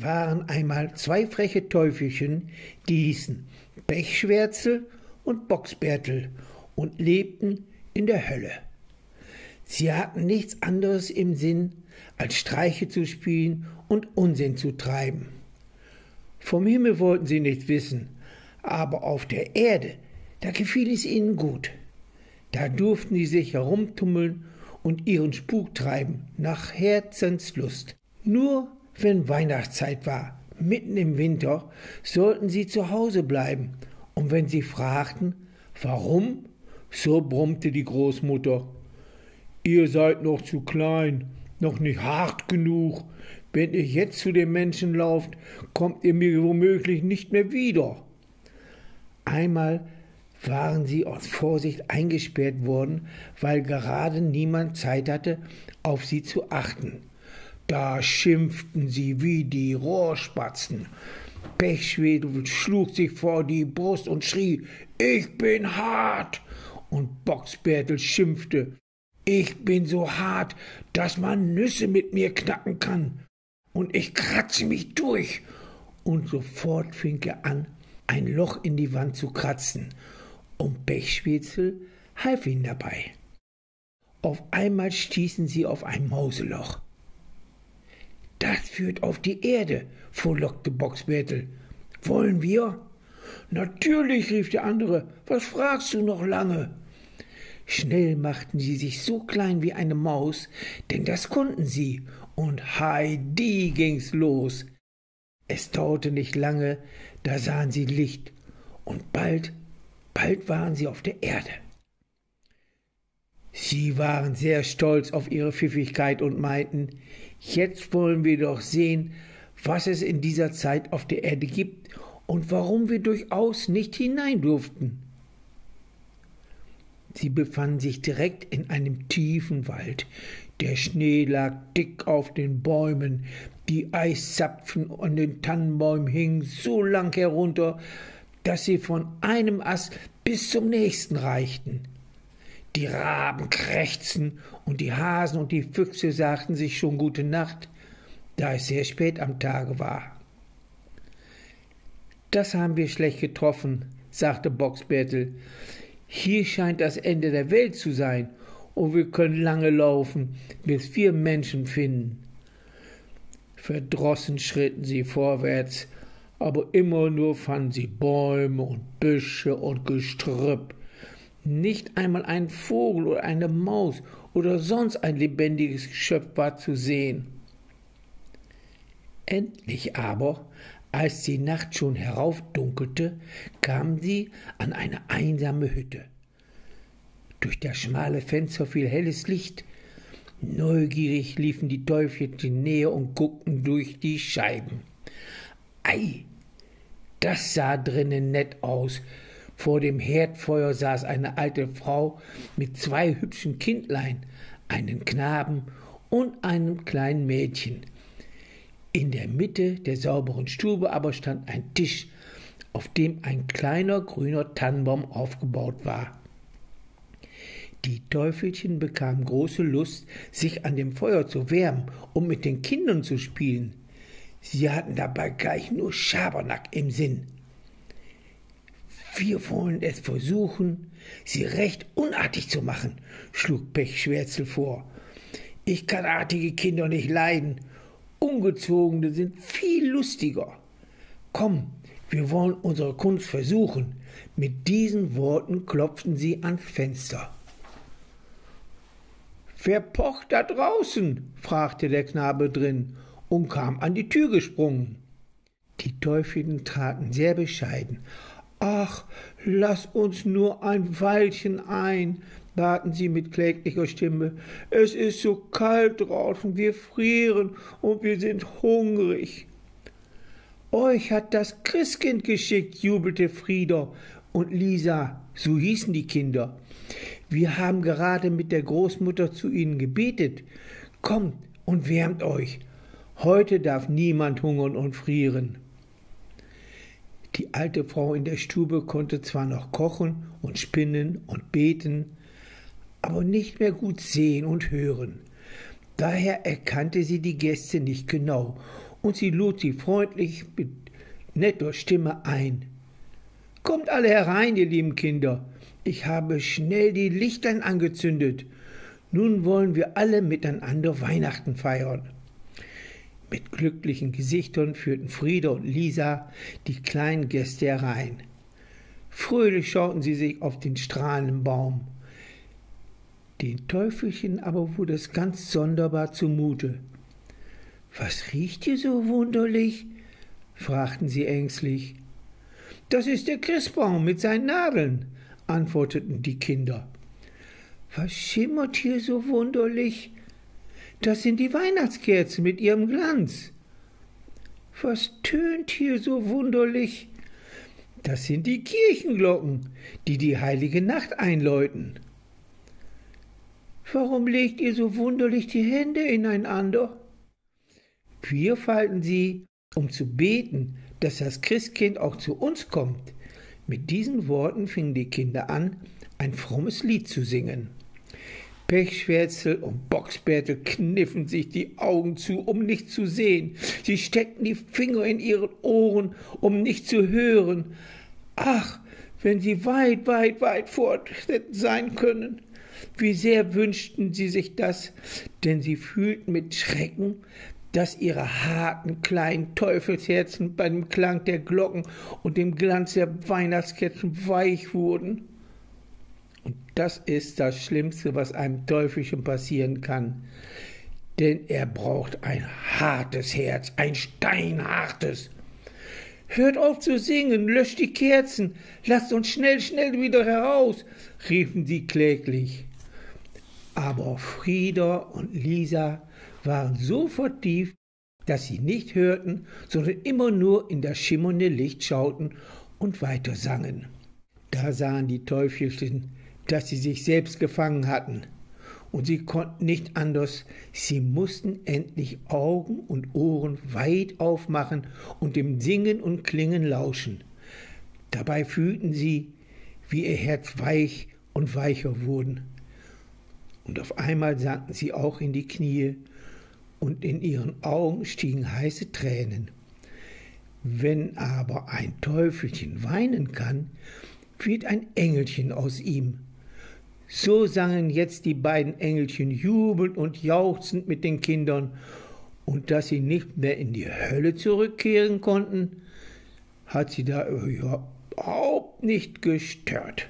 Waren einmal zwei freche Teufelchen, die hießen Pechschwärzel und Boxbärtel und lebten in der Hölle. Sie hatten nichts anderes im Sinn, als Streiche zu spielen und Unsinn zu treiben. Vom Himmel wollten sie nichts wissen, aber auf der Erde, da gefiel es ihnen gut. Da durften sie sich herumtummeln und ihren Spuk treiben, nach Herzenslust. Nur wenn Weihnachtszeit war, mitten im Winter, sollten sie zu Hause bleiben, und wenn sie fragten, warum, so brummte die Großmutter, ihr seid noch zu klein, noch nicht hart genug, wenn ihr jetzt zu den Menschen lauft, kommt ihr mir womöglich nicht mehr wieder. Einmal waren sie aus Vorsicht eingesperrt worden, weil gerade niemand Zeit hatte, auf sie zu achten. Da schimpften sie wie die Rohrspatzen. Pechschwedel schlug sich vor die Brust und schrie, ich bin hart. Und Boxbärtel schimpfte, ich bin so hart, dass man Nüsse mit mir knacken kann. Und ich kratze mich durch. Und sofort fing er an, ein Loch in die Wand zu kratzen und Pechschwitzel half ihnen dabei. Auf einmal stießen sie auf ein Mauseloch. Führt auf die Erde, frohlockte Boxbärtel. Wollen wir? Natürlich, rief der andere. Was fragst du noch lange? Schnell machten sie sich so klein wie eine Maus, denn das konnten sie, und Heidi ging's los. Es dauerte nicht lange, da sahen sie Licht, und bald Bald waren sie auf der Erde. Sie waren sehr stolz auf ihre Pfiffigkeit und meinten, jetzt wollen wir doch sehen, was es in dieser Zeit auf der Erde gibt und warum wir durchaus nicht hinein durften. Sie befanden sich direkt in einem tiefen Wald. Der Schnee lag dick auf den Bäumen, die Eiszapfen an den Tannenbäumen hingen so lang herunter, dass sie von einem Ast bis zum nächsten reichten. Die Raben krächzten und die Hasen und die Füchse sagten sich schon gute Nacht, da es sehr spät am Tage war. Das haben wir schlecht getroffen, sagte Boxbärtel. Hier scheint das Ende der Welt zu sein, und wir können lange laufen, bis wir Menschen finden. Verdrossen schritten sie vorwärts, aber immer nur fanden sie Bäume und Büsche und Gestrüpp. Nicht einmal ein Vogel oder eine Maus oder sonst ein lebendiges Geschöpf war zu sehen. Endlich aber, als die Nacht schon heraufdunkelte, kamen sie an eine einsame Hütte. Durch das schmale Fenster fiel helles Licht. Neugierig liefen die Teufelchen näher und guckten durch die Scheiben. Ei, das sah drinnen nett aus. Vor dem Herdfeuer saß eine alte Frau mit zwei hübschen Kindlein, einen Knaben und einem kleinen Mädchen. In der Mitte der sauberen Stube aber stand ein Tisch, auf dem ein kleiner grüner Tannenbaum aufgebaut war. Die Teufelchen bekamen große Lust, sich an dem Feuer zu wärmen und mit den Kindern zu spielen. Sie hatten dabei gleich nur Schabernack im Sinn. Wir wollen es versuchen, sie recht unartig zu machen, schlug Pechschwärzel vor. Ich kann artige Kinder nicht leiden. Ungezogene sind viel lustiger. Komm, wir wollen unsere Kunst versuchen. Mit diesen Worten klopften sie ans Fenster. Wer pocht da draußen? fragte der Knabe drin und kam an die Tür gesprungen. Die Teufelchen traten sehr bescheiden. Ach, lass uns nur ein Weilchen ein, baten sie mit kläglicher Stimme. Es ist so kalt draußen, wir frieren und wir sind hungrig. Euch hat das Christkind geschickt, jubelte Frieder und Lisa, so hießen die Kinder. Wir haben gerade mit der Großmutter zu ihnen gebetet. Kommt und wärmt euch. Heute darf niemand hungern und frieren. Die alte Frau in der Stube konnte zwar noch kochen und spinnen und beten, aber nicht mehr gut sehen und hören. Daher erkannte sie die Gäste nicht genau, und sie lud sie freundlich mit netter Stimme ein. Kommt alle herein, ihr lieben Kinder. Ich habe schnell die Lichtern angezündet. Nun wollen wir alle miteinander Weihnachten feiern. Mit glücklichen Gesichtern führten Frieda und Lisa die kleinen Gäste herein. Fröhlich schauten sie sich auf den strahlenden Baum. Den Teufelchen aber wurde es ganz sonderbar zumute. Was riecht hier so wunderlich? fragten sie ängstlich. Das ist der Christbaum mit seinen Nadeln, antworteten die Kinder. Was schimmert hier so wunderlich? Das sind die Weihnachtskerzen mit ihrem Glanz. Was tönt hier so wunderlich? Das sind die Kirchenglocken, die die heilige Nacht einläuten. Warum legt ihr so wunderlich die Hände ineinander? Wir falten sie, um zu beten, dass das Christkind auch zu uns kommt. Mit diesen Worten fingen die Kinder an, ein frommes Lied zu singen. Pechschwärzel und Boxbärte kniffen sich die Augen zu, um nicht zu sehen. Sie steckten die Finger in ihren Ohren, um nicht zu hören. Ach, wenn sie weit, weit, weit fort sein können. Wie sehr wünschten sie sich das, denn sie fühlten mit Schrecken, dass ihre harten kleinen Teufelsherzen beim Klang der Glocken und dem Glanz der Weihnachtskerzen weich wurden. Und das ist das Schlimmste, was einem Teufelchen passieren kann. Denn er braucht ein hartes Herz, ein steinhartes. Hört auf zu singen, löscht die Kerzen, lasst uns schnell, schnell wieder heraus, riefen sie kläglich. Aber Frieda und Lisa waren so vertieft, dass sie nicht hörten, sondern immer nur in das schimmernde Licht schauten und weiter sangen. Da sahen die Teufelchen, dass sie sich selbst gefangen hatten, und sie konnten nicht anders, sie mussten endlich Augen und Ohren weit aufmachen und dem Singen und Klingen lauschen. Dabei fühlten sie, wie ihr Herz weich und weicher wurden und auf einmal sanken sie auch in die Knie, und in ihren Augen stiegen heiße Tränen. Wenn aber ein Teufelchen weinen kann, wird ein Engelchen aus ihm. So sangen jetzt die beiden Engelchen jubelnd und jauchzend mit den Kindern, und dass sie nicht mehr in die Hölle zurückkehren konnten, hat sie da überhaupt nicht gestört.